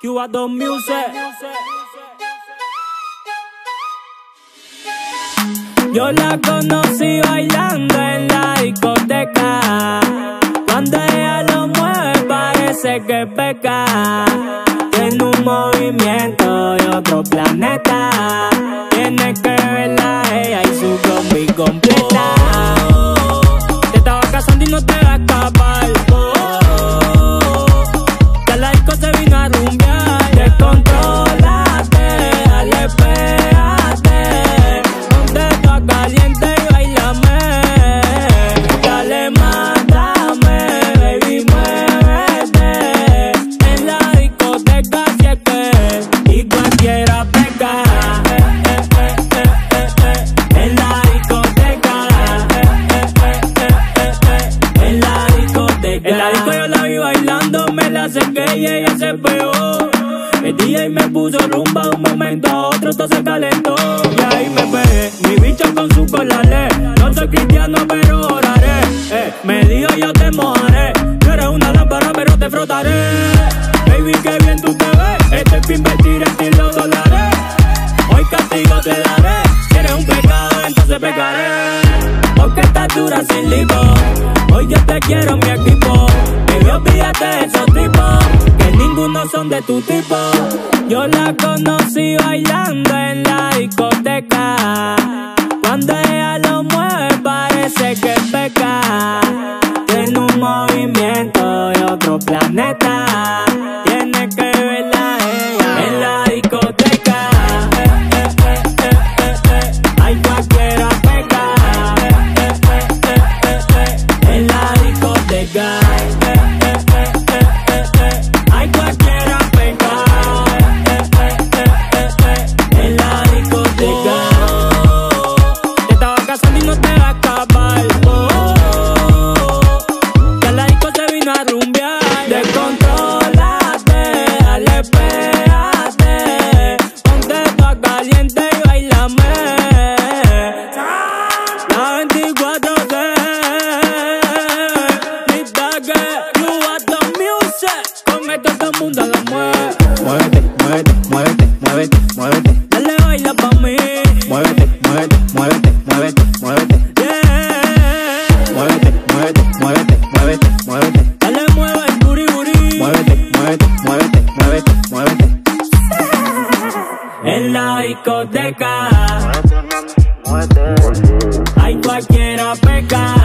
Cuba 2 Music. Yo la conocí bailando en la discoteca. Cuando ella lo mueve parece que peca. Tiene un movimiento la y ella se pegó. El DJ me puso rumba un momento a otro, todo se calentó. Y ahí me pegué, mi bicho con su colale. No soy cristiano, pero oraré. Eh, me dijo yo te mojaré. No eres una lámpara, pero te frotaré. Baby, qué bien tú te ves. Este fin invertir en ti los dólares. Hoy castigo te daré. Si eres un pecado, entonces pecaré. Porque estás dura sin lipo. Hoy yo te quiero mi equipo. Olvídate de esos tipos. Que ninguno son de tu tipo. Yo la conocí bailando en la discoteca. Cuando ella lo mueve, parece que peca. Tiene un movimiento de otro planeta. You are the music. Con esto todo el mundo la mueve. Muévete, muévete, muévete, muévete, muévete. Dale baila pa' mí. Muévete, muévete, muévete, muévete, muévete. Yeah. Muévete, muévete, muévete, muévete, muévete. Dale mueva el booty. Muévete, muévete, muévete, muévete, muévete. En la discoteca. Hay cualquiera peca.